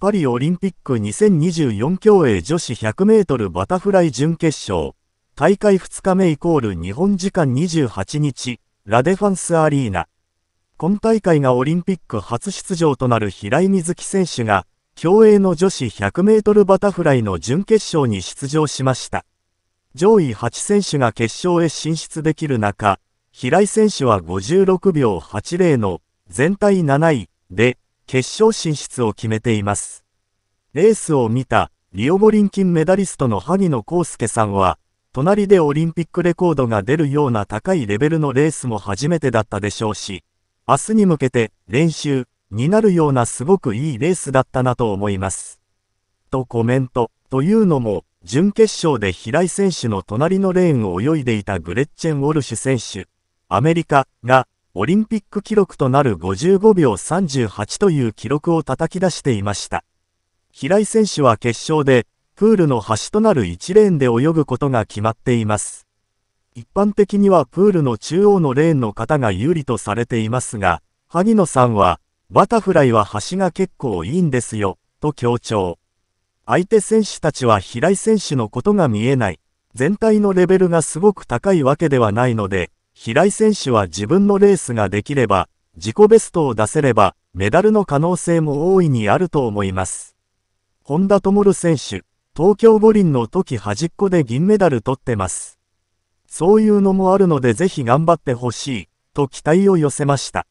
パリオリンピック2024競泳女子100メートルバタフライ準決勝。大会2日目イコール日本時間28日、ラデファンスアリーナ。今大会がオリンピック初出場となる平井瑞希選手が、競泳の女子100メートルバタフライの準決勝に出場しました。上位8選手が決勝へ進出できる中、平井選手は56秒80の全体7位で決勝進出を決めています。レースを見たリオ五輪金メダリストの萩野公介さんは、隣でオリンピックレコードが出るような高いレベルのレースも初めてだったでしょうし、明日に向けて練習になるようなすごくいいレースだったなと思います。とコメント。というのも、準決勝で平井選手の隣のレーンを泳いでいたグレッチェン・ウォルシュ選手、アメリカがオリンピック記録となる55秒38という記録を叩き出していました。平井選手は決勝で、プールの端となる1レーンで泳ぐことが決まっています。一般的にはプールの中央のレーンの方が有利とされていますが、萩野さんは、バタフライは端が結構いいんですよ、と強調。相手選手たちは平井選手のことが見えない。全体のレベルがすごく高いわけではないので、平井選手は自分のレースができれば、自己ベストを出せれば、メダルの可能性も大いにあると思います。本田灯選手、東京五輪の時端っこで銀メダル取ってます。そういうのもあるのでぜひ頑張ってほしい、と期待を寄せました。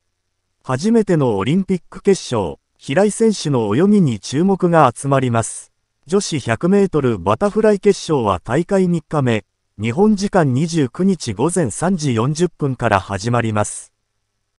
初めてのオリンピック決勝、平井選手の泳ぎに注目が集まります。女子100メートルバタフライ決勝は大会3日目、日本時間29日午前3時40分から始まります。